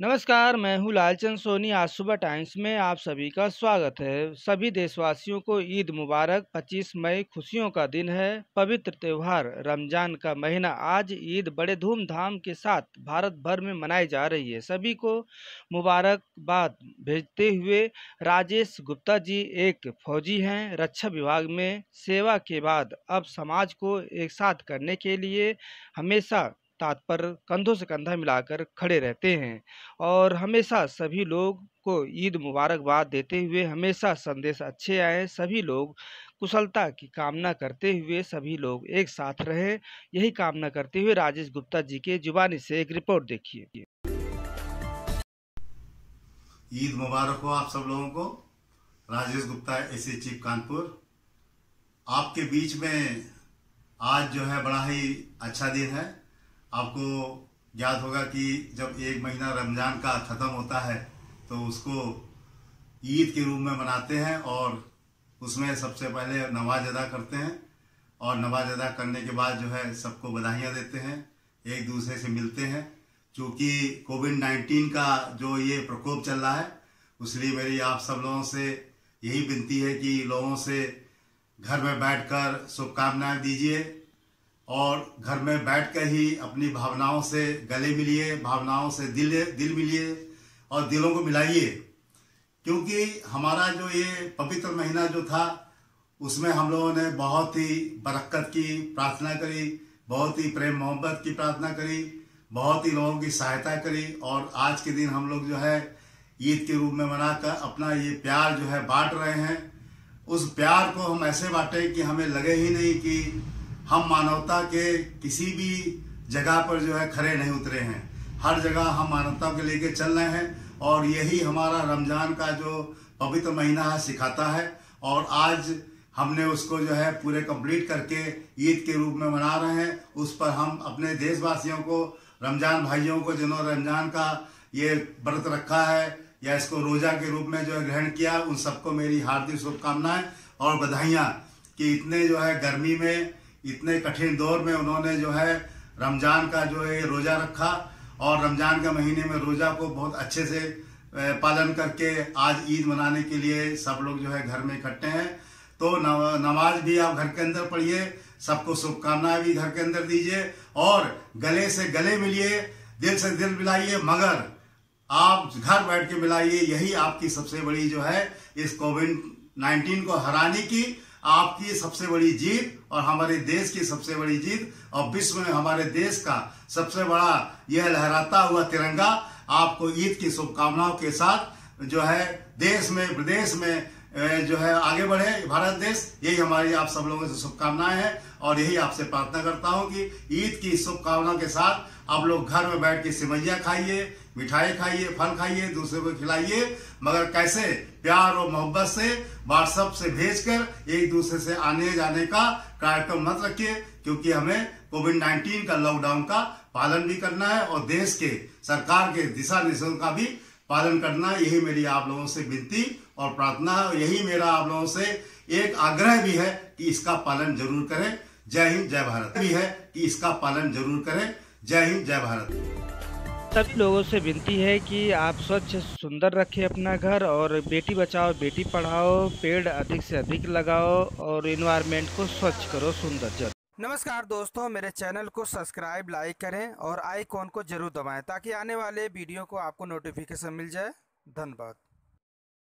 नमस्कार, मैं हूँ लालचंद सोनी आज सुबह टाइम्स में आप सभी का स्वागत है। सभी देशवासियों को ईद मुबारक। 25 मई खुशियों का दिन है, पवित्र त्योहार, रमज़ान का महीना। आज ईद बड़े धूमधाम के साथ भारत भर में मनाई जा रही है। सभी को मुबारकबाद। भेजते हुए राजेश गुप्ता जी एक फौजी हैं। रक्षा विभाग में सेवा के बाद अब समाज को एक साथ करने के लिए हमेशा तात्पर कंधों से कंधा मिलाकर खड़े रहते हैं और हमेशा सभी लोग को ईद मुबारकबाद देते हुए हमेशा संदेश अच्छे आए। सभी लोग कुशलता की कामना करते हुए सभी लोग एक साथ रहे। यही कामना करते हुए राजेश गुप्ता जी के जुबानी से एक रिपोर्ट देखिए। ईद मुबारक हो आप सब लोगों को। Rajesh Gupta AC chief Kanpur. आपके बीच में आज जो है बड़ा ही अच्छा दिन है। आपको याद होगा कि जब एक महीना रमज़ान का ख़त्म होता है तो उसको ईद के रूप में मनाते हैं और उसमें सबसे पहले नमाज़ अदा करते हैं और नमाज़ अदा करने के बाद जो है सबको बधाइयाँ देते हैं, एक दूसरे से मिलते हैं। क्योंकि कोविड नाइन्टीन का जो ये प्रकोप चल रहा है, उसलिए मेरी आप सब लोगों से यही विनती है कि लोगों से घर में बैठकर शुभकामनाएँ दीजिए। और घर में बैठ कर ही अपनी भावनाओं से गले मिलिए, भावनाओं से दिल दिल मिलिए और दिलों को मिलाइए। क्योंकि हमारा जो ये पवित्र महीना जो था, उसमें हम लोगों ने बहुत ही बरक्कत की, प्रार्थना करी, बहुत ही प्रेम मोहब्बत की प्रार्थना करी, बहुत ही लोगों की सहायता करी और आज के दिन हम लोग जो है ईद के रूप में मनाकर अपना ये प्यार जो है बांट रहे हैं। उस प्यार को हम ऐसे बांटे कि हमें लगे ही नहीं कि हम मानवता के किसी भी जगह पर जो है खड़े नहीं उतरे हैं। हर जगह हम मानवता को लेके चल रहे हैं और यही हमारा रमज़ान का जो पवित्र महीना है, सिखाता है। और आज हमने उसको जो है पूरे कंप्लीट करके ईद के रूप में मना रहे हैं। उस पर हम अपने देशवासियों को, रमज़ान भाइयों को जिन्होंने रमज़ान का ये व्रत रखा है या इसको रोजा के रूप में जो है ग्रहण किया, उन सबको मेरी हार्दिक शुभकामनाएँ और बधाइयाँ कि इतने जो है गर्मी में इतने कठिन दौर में उन्होंने जो है रमज़ान का जो है रोजा रखा और रमज़ान के महीने में रोजा को बहुत अच्छे से पालन करके आज ईद मनाने के लिए सब लोग जो है घर में इकट्ठे हैं। तो नमाज़ भी आप घर के अंदर पढ़िए, सबको शुभकामनाएँ भी घर के अंदर दीजिए और गले से गले मिलिए, दिल से दिल मिलाइए, मगर आप घर बैठ के मिलाइए, यही आपकी सबसे बड़ी जो है इस कोविड 19 को हराने की आपकी सबसे बड़ी जीत और हमारे देश की सबसे बड़ी जीत और विश्व में हमारे देश का सबसे बड़ा यह लहराता हुआ तिरंगा आपको ईद की शुभकामनाओं के साथ जो है देश में, विदेश में जो है, आगे बढ़े, भारत देश, यही हमारी आप सब लोगों से शुभकामनाएँ हैं और यही आपसे प्रार्थना करता हूँ कि ईद की शुभकामनाओं के साथ आप लोग घर में बैठ के सिमैया खाइए, मिठाई खाइए, फल खाइए, दूसरे को खिलाइए, मगर कैसे प्यार और मोहब्बत से व्हाट्सएप से भेजकर एक दूसरे से आने जाने का कार्यक्रम मत रखिए, क्योंकि हमें कोविड 19 का लॉकडाउन का पालन भी करना है और देश के सरकार के दिशा निर्देशों का भी पालन करना, यही मेरी आप लोगों से विनती और प्रार्थना है। और यही मेरा आप लोगों से एक आग्रह भी है कि इसका पालन ज़रूर करें। जय हिंद, जय भारत। भी है कि इसका पालन ज़रूर करें। जय हिंद, जय भारत। सभी लोगों से विनती है कि आप स्वच्छ, सुंदर रखें अपना घर और बेटी बचाओ, बेटी पढ़ाओ, पेड़ अधिक से अधिक लगाओ और इन्वायरमेंट को स्वच्छ करो, सुंदर जल नमस्कार दोस्तों, मेरे चैनल को सब्सक्राइब, लाइक करें और आइकॉन को ज़रूर दबाएँ ताकि आने वाले वीडियो को आपको नोटिफिकेशन मिल जाए। धन्यवाद।